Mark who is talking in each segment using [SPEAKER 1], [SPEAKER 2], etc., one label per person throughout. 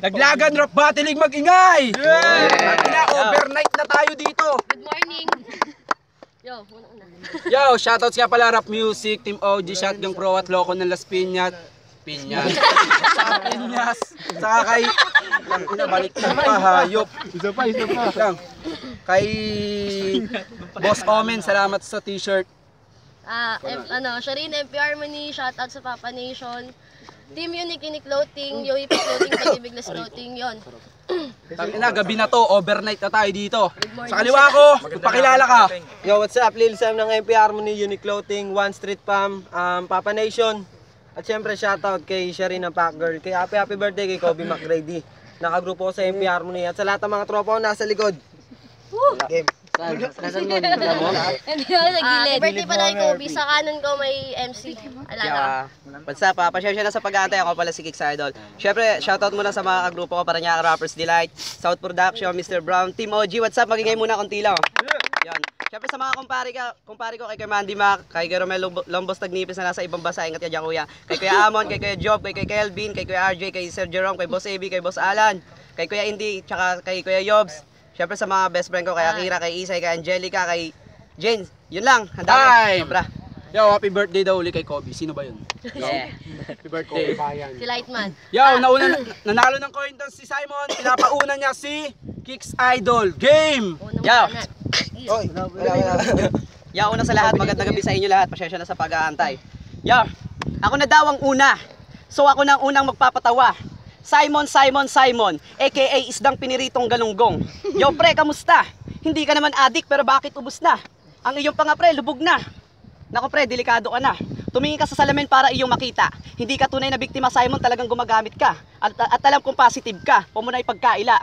[SPEAKER 1] Naglagan rap battling mag-ingay! Yeah! overnight na tayo dito!
[SPEAKER 2] Good morning. Yo.
[SPEAKER 1] Yo, shoutouts nga pala Rap Music, Team OG, Shotgun Pro at Loco ng Las Piñas. Piñas. Sa Piñas. Saka kay... Inabalik na pahayop. Isa pa, isa pa. Kay... Boss Omen, salamat sa t-shirt.
[SPEAKER 2] Ah, M, ano, Shireen MP Harmony, shoutout sa Papa Nation. Team Unique Unique Clothing, UEP Clothing, Pag-ibiglas Clothing, yon.
[SPEAKER 1] Tangina, gabi na to, overnight na tayo dito. Sa kaliwa ko, pakilala ka.
[SPEAKER 3] Yo, what's up? Lil Sam ng MP Harmony, Unique Clothing, One Street Fam, um, Papa Nation. At syempre, shoutout kay Sherry ng Pack Girl. Kay happy happy birthday kay Kobe McGrady. Nakagrupo ko sa MP Harmony. At sa lahat ng mga tropa ko nasa likod. Game. Nasaan mo?
[SPEAKER 2] Hindi ako nagilid. birthday pala kay Kobe, sa kanan ko may MC. Alala.
[SPEAKER 4] Yeah. What's up, pa? Pasensya na sa pag-aantay. Ako pala si Kicks Idol. Siyempre, shoutout muna sa mga kagrupo ko para niya Rappers Delight, South Production, Mr. Brown, Team OG. What's up? Magingay muna konti lang. Yan. Siyempre sa mga kumpare, ka, kumpare ko kay Kuya Mandy Mac, kay Kuya Romel Lombos Tagnipis na nasa ibang bansa, ingat ka dyan kuya. Kay Kuya Amon, kay Kuya Job, kay Kuya Kelvin, kay Kuya RJ, kay Sir Jerome, kay Boss AB, kay Boss Alan, kay Kuya Indy, tsaka kay Kuya Yobs. Siyempre sa mga best friend ko, kay Akira, kay Isay, kay Angelica, kay Jane. Yun lang. Ang dami.
[SPEAKER 1] Time!
[SPEAKER 4] Sobra.
[SPEAKER 1] Yo, happy birthday daw uli kay Kobe. Sino ba yun?
[SPEAKER 4] Yeah.
[SPEAKER 1] Happy birthday.
[SPEAKER 2] Si Lightman.
[SPEAKER 1] Yo, nauna, nanalo ng coin toss si Simon. Pinapauna niya si Kicks Idol. Game!
[SPEAKER 2] Unang
[SPEAKER 4] Yo.
[SPEAKER 3] Oy, wala, wala.
[SPEAKER 4] Ya, una sa lahat, magandang gabi sa inyo lahat. Pasensya na sa pag-aantay. Ya, ako na daw ang una. So ako na ang unang magpapatawa. Simon, Simon, Simon, aka Isdang Piniritong Galunggong. Yo pre, kamusta? Hindi ka naman adik pero bakit ubus na? Ang iyong panga pre, lubog na. Nako pre, delikado ka na. Tumingin ka sa salamin para iyong makita. Hindi ka tunay na biktima Simon, talagang gumagamit ka. At, at alam kong positive ka. Na ipagkaila.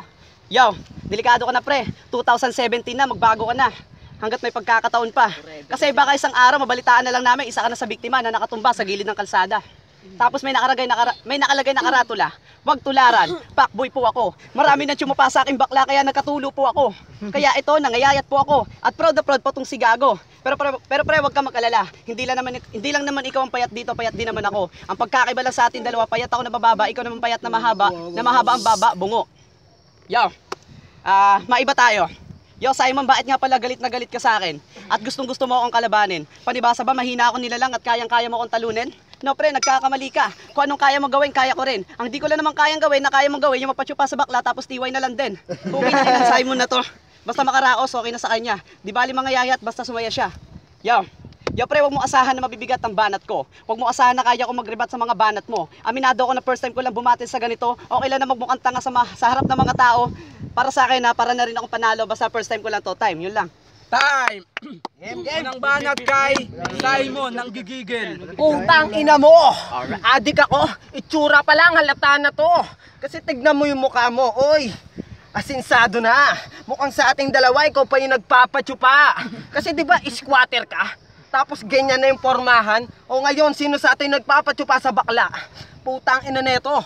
[SPEAKER 4] Yo, delikado ka na pre. 2017 na, magbago ka na. Hanggat may pagkakataon pa. Kasi baka isang araw mabalitaan na lang namin isa ka na sa biktima na nakatumba sa gilid ng kalsada. Tapos may nakalagay na kara- may nakalagay na karatula. Huwag tularan. Pakboy po ako. Marami na tsumupa sa aking bakla kaya nagkatulo po ako. Kaya ito nangayayat po ako. At proud na proud po tong si Gago. Pero pre, pero pre wag ka mag-alala. Hindi lang naman hindi lang naman ikaw ang payat dito, payat din naman ako. Ang pagkakaiba lang sa atin dalawa, payat ako na bababa, ikaw naman payat na mahaba, na mahaba ang baba, bungo. Yo. Ah, maiba tayo. Yo, Simon, bakit nga pala galit na galit ka sa akin? At gustong gusto mo akong kalabanin? Panibasa ba mahina ako nila lang at kayang-kaya mo akong talunin? No, pre, nagkakamali ka. Kung anong kaya mo gawin, kaya ko rin. Ang di ko lang naman kayang gawin na kaya mong gawin, yung mapatsupa sa bakla tapos tiway na lang din. Kung kinain ng Simon na to, basta makaraos, okay na sa kanya. Di bali mga yayat, basta sumaya siya. Yo, Yo pre, wag mo asahan na mabibigat ang banat ko. Wag mo asahan na kaya ko magrebat sa mga banat mo. Aminado ako na first time ko lang bumati sa ganito. Okay lang na magmukhang tanga sa, sa harap ng mga tao. Para sa akin na, para na rin ako panalo. Basta first time ko lang to time. Yun lang.
[SPEAKER 1] Time! Unang banat kay Simon ng gigigil.
[SPEAKER 3] Putang ina mo! Adik ako! Itsura pa lang, halata na to! Kasi tignan mo yung mukha mo, oy! Asinsado na! Mukhang sa ating dalawa, ikaw pa yung nagpapatsupa! Kasi di ba squatter ka? Tapos ganyan na yung formahan? O ngayon, sino sa ating nagpapatsupa sa bakla? Putang ina neto!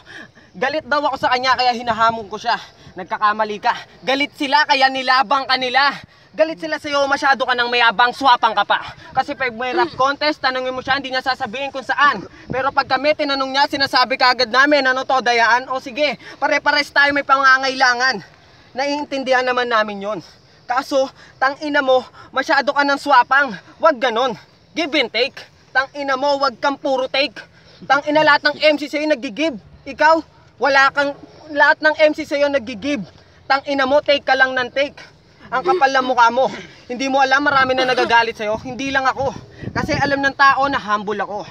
[SPEAKER 3] Galit daw ako sa kanya kaya hinahamon ko siya. Nagkakamali ka. Galit sila kaya nilabang ka nila. Galit sila sa'yo, masyado ka nang mayabang, swapang ka pa. Kasi pag may rap contest, tanongin mo siya, hindi niya sasabihin kung saan. Pero pag kami, tinanong niya, sinasabi ka agad namin, ano to, dayaan? O sige, pare-pares tayo may pangangailangan. Naiintindihan naman namin yon. Kaso, tang ina mo, masyado ka ng swapang. Wag ganon. Give and take. Tang ina mo, wag kang puro take. Tang ina lahat ng MC sa'yo nagigib. Ikaw, wala kang, lahat ng MC sa'yo nagigib. Tang ina mo, take ka lang ng take. Ang kapal ng mukha mo. Hindi mo alam, marami na nagagalit sa'yo. Hindi lang ako. Kasi alam ng tao na humble ako.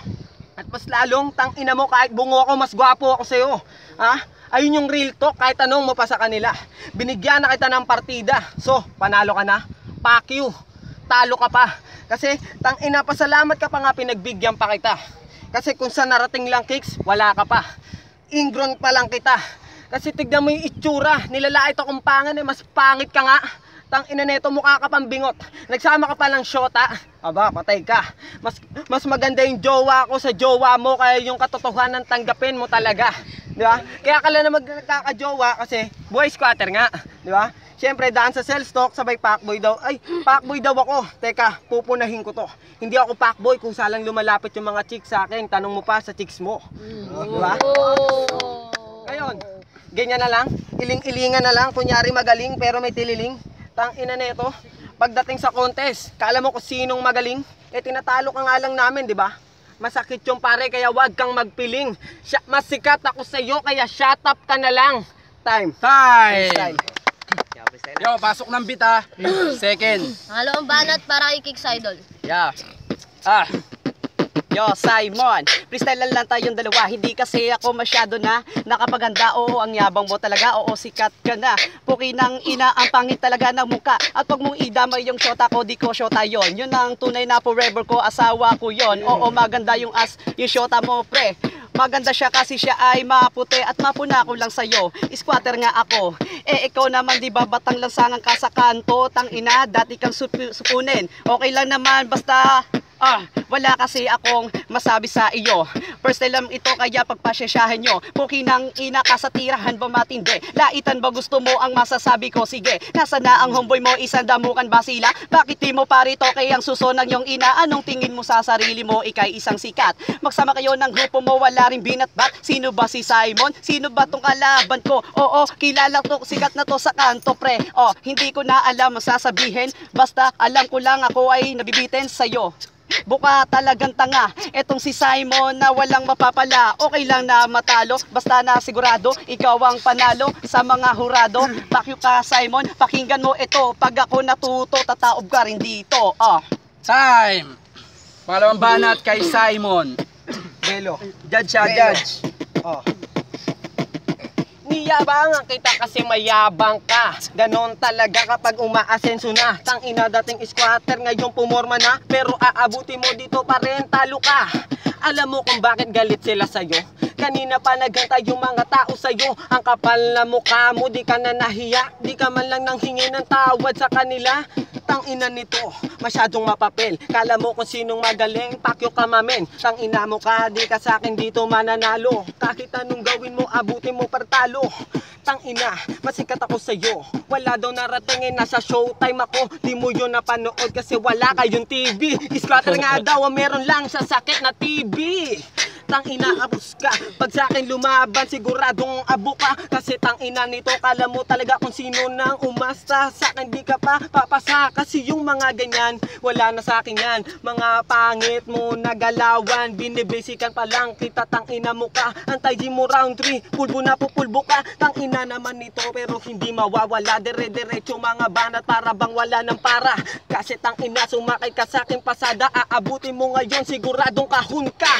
[SPEAKER 3] At mas lalong, tang ina mo, kahit bungo ako, mas gwapo ako sa'yo. Ha? Ayun yung real talk, kahit anong mo pa sa kanila. Binigyan na kita ng partida. So, panalo ka na? Fuck you. Talo ka pa. Kasi, tang ina, pasalamat ka pa nga pinagbigyan pa kita. Kasi kung sa narating lang kicks, wala ka pa. Ingron pa lang kita. Kasi tignan mo yung itsura, nilalait akong pangan eh, mas pangit ka nga. Tang ina neto mukha ka pang bingot. Nagsama ka pa ng shota. Aba, patay ka. Mas mas maganda yung jowa ko sa jowa mo kaya yung katotohanan tanggapin mo talaga. Di ba? Kaya ka lang na magkakajowa kasi boy squatter nga. Di ba? Siyempre, daan sa sales talk, sabay packboy daw. Ay, packboy daw ako. Teka, pupunahin ko to. Hindi ako packboy kung salang lumalapit yung mga chicks sa akin. Tanong mo pa sa chicks mo. Diba?
[SPEAKER 2] Oh.
[SPEAKER 3] Ngayon, ganyan na lang. Iling-ilingan na lang. Kunyari magaling pero may tililing. Tang ina neto. Pagdating sa contest, kala mo kung sinong magaling? Eh tinatalo ka nga lang namin, di ba? Masakit yung pare, kaya wag kang magpiling. Siya, mas sikat ako sa iyo, kaya shut up ka na lang. Time.
[SPEAKER 1] Time!
[SPEAKER 3] Style.
[SPEAKER 1] Yo, pasok ng bita. Second.
[SPEAKER 2] Halo ang banat para kay Kicks Idol.
[SPEAKER 4] Yeah. Ah. Yo, Simon. Freestyle lang tayong dalawa. Hindi kasi ako masyado na nakapaganda. Oo, ang yabang mo talaga. Oo, sikat ka na. Puki ng ina, ang pangit talaga ng muka. At pag mong idamay yung shota ko, di ko shota yon. Yun ang tunay na forever ko, asawa ko yon. Oo, maganda yung as, yung shota mo, pre. Maganda siya kasi siya ay maputi at mapuna ko lang sa'yo. Squatter nga ako. Eh, ikaw naman di ba batang lansangan ka sa kanto? Tang ina, dati kang sup- supunin. Okay lang naman, basta Ah, wala kasi akong masabi sa iyo. First time ito kaya pagpasyasyahan nyo. Puki ng ina ka sa tirahan ba matindi? Laitan ba gusto mo ang masasabi ko? Sige, nasa na ang homeboy mo? Isang damukan ba sila? Bakit di mo parito kay ang suso ng yung ina? Anong tingin mo sa sarili mo? Ikay isang sikat. Magsama kayo ng grupo mo, wala rin binatbat. Sino ba si Simon? Sino ba tong kalaban ko? Oo, kilala to, sikat na to sa kanto pre. Oh, hindi ko na alam ang sasabihin. Basta alam ko lang ako ay nabibitin sa'yo. Buka talagang tanga Etong si Simon na walang mapapala Okay lang na matalo Basta na sigurado Ikaw ang panalo sa mga hurado Pakyo ka Simon Pakinggan mo ito Pag ako natuto Tataob ka rin dito Ah
[SPEAKER 1] Time! Pangalawang banat kay Simon.
[SPEAKER 3] Belo.
[SPEAKER 1] Judge siya,
[SPEAKER 3] Belo.
[SPEAKER 1] judge.
[SPEAKER 3] Oh. Niyabangan kita kasi mayabang ka. Ganon talaga kapag umaasenso na. Tang ina dating squatter ngayon pumorma na. Pero aabuti mo dito pa rin talo ka Alam mo kung bakit galit sila sa'yo? Kanina pa nagantay yung mga tao sa'yo. Ang kapal na mukha mo di ka na nahiya. Di ka man lang nang hingi ng tawad sa kanila. Tang ina nito, masyadong mapapel. Kala mo kung sinong magaling, pakyo ka mamen. Tang ina mo ka, di ka sa akin dito mananalo. Kahit anong gawin mo, abutin mo partalo Tang ina, masikat ako sa'yo. Wala daw naratingin, nasa showtime ako. Di mo yun napanood kasi wala kayong TV Squatter nga daw, meron lang sa sakit na TV Tang ina, abos ka. Pag sa akin lumaban, siguradong abo ka. Kasi tang ina nito, kala mo talaga kung sino nang umasta. Sa akin di ka pa papasa Kasi yung mga ganyan, wala na sa akin yan. Mga pangit mo na galawan Binibasican pa lang kita, tang ina mo ka. Antayin mo round 3, pulbo na pupulbo ka. Tang ina naman nito, pero hindi mawawala. Dire-diretso mga banat para bang wala ng para. Kasi tang ina, sumakay ka sa akin pasada. Aabutin mo ngayon, siguradong kahun ka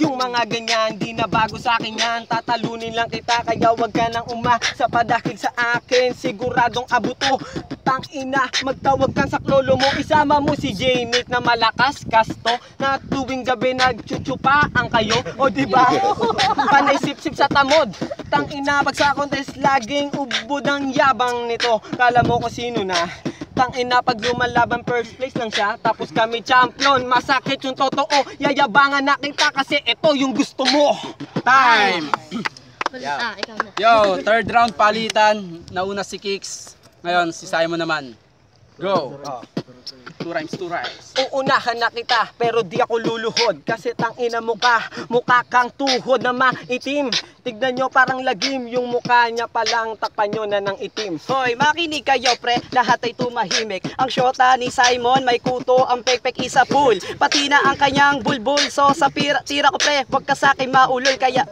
[SPEAKER 3] yung mga ganyan, di na bago sa akin yan. Tatalunin lang kita, kaya wag ka nang uma. Sa padakil sa akin, siguradong abuto Tang ina, magtawag ka sa klolo mo. Isama mo si J-Nick na malakas kasto. Na tuwing gabi nagchuchupa ang kayo. O di ba? Panay sip-sip sa tamod. Tang ina, pag sa contest Laging ubod ang yabang nito. Kala mo kung sino na Tang ina pag lumalaban first place lang siya Tapos kami champion Masakit yung totoo Yayabangan na kita kasi ito yung gusto mo
[SPEAKER 1] Time!
[SPEAKER 2] Ah, ikaw na.
[SPEAKER 1] Yo, third round palitan. Nauna si Kicks. Ngayon, si Simon naman. Go! Two rhymes, two rhymes.
[SPEAKER 3] Uunahan na kita pero di ako luluhod. Kasi tang ina mo ka Mukha kang tuhod na maitim. Tignan nyo parang lagim. Yung mukha niya palang takpan nyo na ng itim.
[SPEAKER 4] Hoy, makinig kayo pre, lahat ay tumahimik. Ang shota ni Simon, may kuto, ang pekpek isa pool. Pati na ang kanyang bulbul, so sa pira, tira ko pre. Huwag ka sa akin maulol, kaya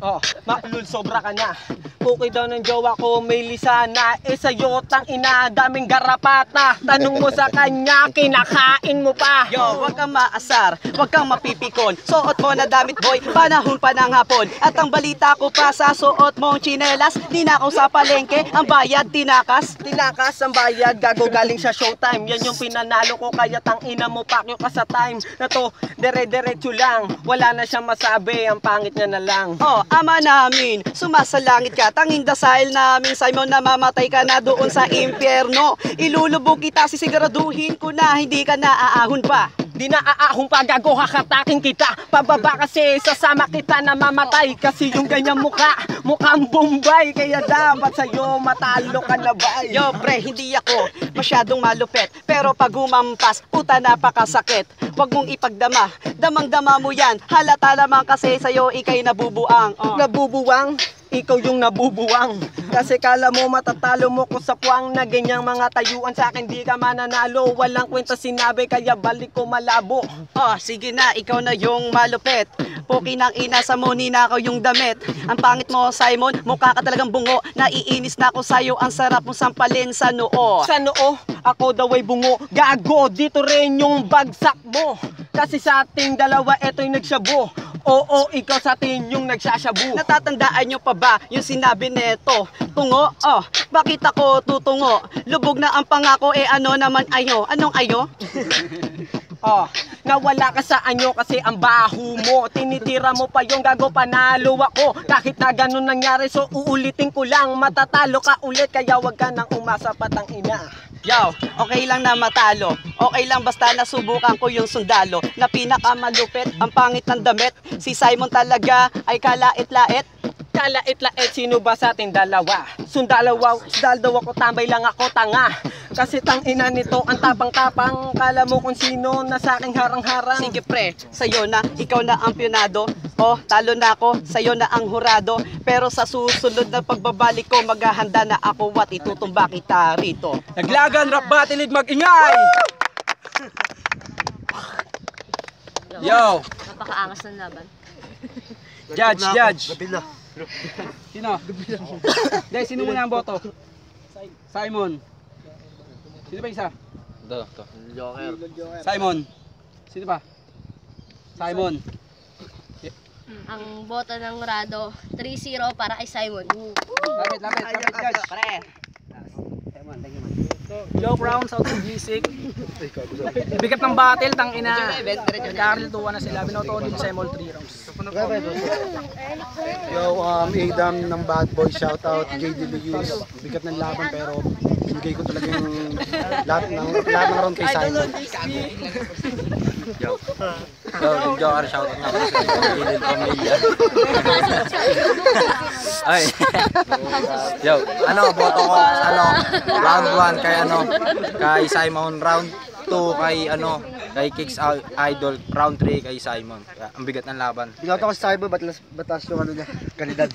[SPEAKER 3] Oh, maulul sobra ka na. Pukoy daw ng jowa ko may lisana Eh sa'yo tang ina daming garapata Tanong mo sa kanya kinakain mo pa.
[SPEAKER 4] Yo, huwag kang maasar, huwag kang mapipikon. Suot mo na damit boy, panahon pa ng hapon. At ang balita ko pa sa suot mong chinelas Ninakaw sa palengke, ang bayad tinakas.
[SPEAKER 3] Tinakas ang bayad, gago galing sa showtime. Yan yung pinanalo ko kaya tang ina mo pakyo ka sa time. Na to, dire-diretso lang. Wala na siyang masabi, ang pangit niya na lang.
[SPEAKER 4] Oh, ama namin, sumasalangit ka. Tanging dasahil namin, Simon, na mamatay ka na doon sa impyerno. Ilulubog kita, sisiguraduhin ko na Hindi ka na aahon pa
[SPEAKER 3] Di na aahong pagago hakatakin kita. Pababa kasi sasama kita na mamatay Kasi yung ganyan mukha. Mukhang Bombay Kaya dapat sa'yo matalo ka na ba?
[SPEAKER 4] Yo pre, hindi ako masyadong malupit Pero pag humampas, puta napakasakit. Huwag mong ipagdama, damang-dama mo yan. Halata naman kasi sa'yo ikay nabubuang. Oh.
[SPEAKER 3] Nabubuwang ikaw yung nabubuwang. Kasi kala mo matatalo mo ko sa puwang Na ganyang mga tayuan sa akin di ka mananalo. Walang kwenta sinabi kaya balik ko malabo.
[SPEAKER 4] Oh, sige na, ikaw na yung malupit. Puki ng ina sa muni na ako yung damit. Ang pangit mo Simon, mukha ka talagang bungo. Naiinis na ako sa'yo, ang sarap mo sampalin sa noo.
[SPEAKER 3] Sa noo, ako daw ay bungo. Gago, dito rin yung bagsak mo. Kasi sa ating dalawa eto'y nagsabo Oo, ikaw sa atin yung nagsasyabu
[SPEAKER 4] Natatandaan nyo pa ba yung sinabi neto? Tungo? Oh, bakit ako tutungo? Lubog na ang pangako, eh ano naman ayo? Anong ayo?
[SPEAKER 3] Oh, nawala ka sa anyo kasi ang baho mo Tinitira mo pa yung gago panalo ako Kahit na ganun nangyari so uulitin ko lang Matatalo ka ulit kaya wag ka nang umasa patang ina
[SPEAKER 4] Yo, okay lang na matalo. Okay lang basta nasubukan ko yung sundalo na pinakamalupit, ang pangit ng damit. Si Simon talaga ay kalait-lait.
[SPEAKER 3] Kalait-lait sino ba sa ating dalawa? Sundalawaw, dahil daw ako tambay lang ako tanga Kasi tang ina nito ang tapang-tapang Kala mo kung sino na sa aking harang-harang
[SPEAKER 4] Sige pre, sa'yo na, ikaw na ang pionado. Oh, talo na ako, sa'yo na ang hurado. Pero sa susunod na pagbabalik ko, maghahanda na ako at itutumba kita rito.
[SPEAKER 1] Naglagan, rap battle, mag-ingay! Yo,
[SPEAKER 2] Napakaangas ng laban.
[SPEAKER 1] judge, judge. Sino? Hindi, sino muna ang boto? Simon. Sino ba isa?
[SPEAKER 5] Ito, ito.
[SPEAKER 1] Simon. Sino pa? Simon.
[SPEAKER 2] Ang boto ng Rado, 3-0 para kay Simon.
[SPEAKER 1] Lapit, lapit, lapit, judge.
[SPEAKER 4] Pre.
[SPEAKER 6] Joke rounds out of music. Bigat ng battle, tang ina. Nagkakariltuwa na sila. Binoto din sa all 3 rounds.
[SPEAKER 7] Yo, um, Adam ng Bad Boy, shoutout, JD Lewis. Bigat ng laban pero binigay ko talaga yung lahat ng, lahat ng round kay Simon.
[SPEAKER 5] Yo, Joker, shoutout nga pala sa Gilid Pamilya. Ay. Yo, ano, boto ko, ano, round 1 kay ano, kay Simon, round 2 kay ano, kay Kicks Idol, round 3 kay Simon. Ang bigat ng laban.
[SPEAKER 7] Binoto ko si Simon, batas, batas yung ano niya, kalidad.